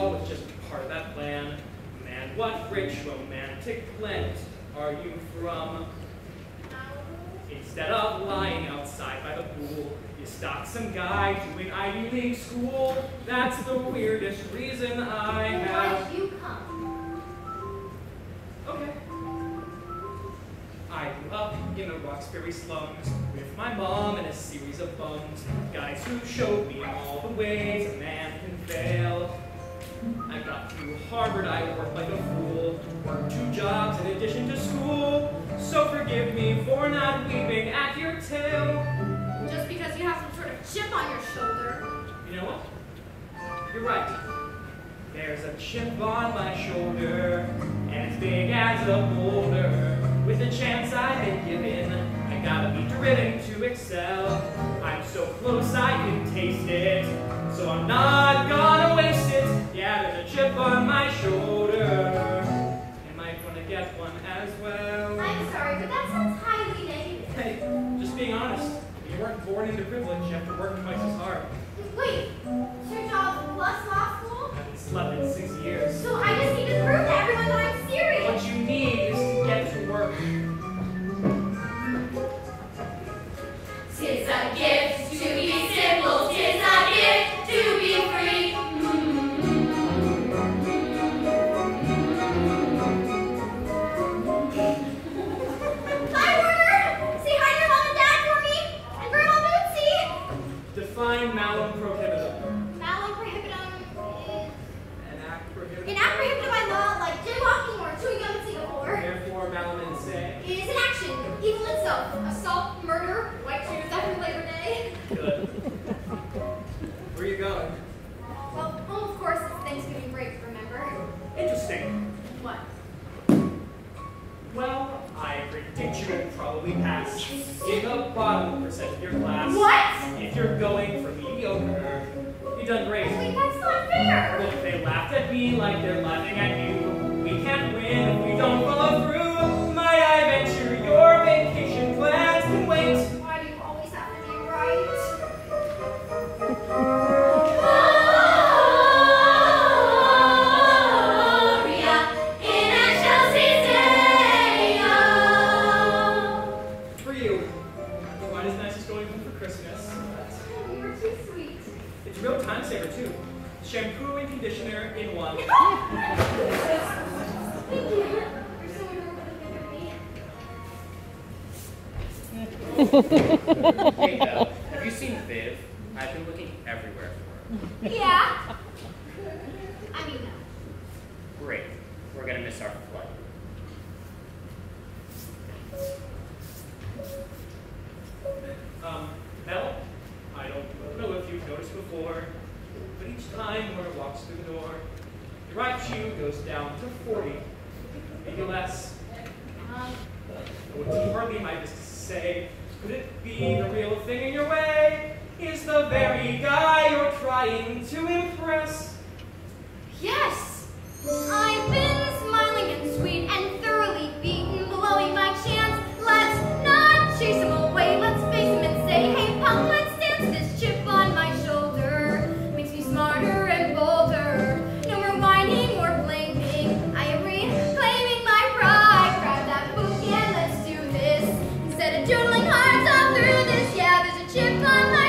Law was just part of that plan. Man, what rich romantic planet are you from? Instead of lying outside by the pool, you stalked some guy doing Ivy League school. That's the weirdest reason I have. why did you come? Okay. I grew up in the Roxbury slums with my mom and a series of bums, guys who showed me all the ways a man can fail. I got through Harvard, I worked like a fool, worked two jobs in addition to school. So forgive me for not weeping at your tale. Just because you have some sort of chip on your shoulder. You know what? You're right. There's a chip on my shoulder, and it's big as a boulder. With the chance I've been given, I gotta be driven to excel. I'm so close I can taste it, so I'm not born into privilege, you have to work twice as hard. Wait, probably pass in the bottom percent of your class. What? If you're going for mediocre, you've done great. Wait, that's not fair! Well, if they laughed at me like they're laughing at you, we can't win if we don't follow through. Christmas. You were too sweet. It's a real time saver too. Shampoo and conditioner in one. Thank you. You're so adorable to think of me. Hey, have you seen Viv? I've been looking everywhere for her. Yeah. I mean, no. Great. We're gonna miss our flight. Um, Elle, I don't know if you've noticed before, but each time Warner walks through the door, your right shoe goes down to 40, maybe less. What's hardly my business to say? Could it be the real thing in your way? Is the very guy you're trying to impress? yes. I've been 吃饭了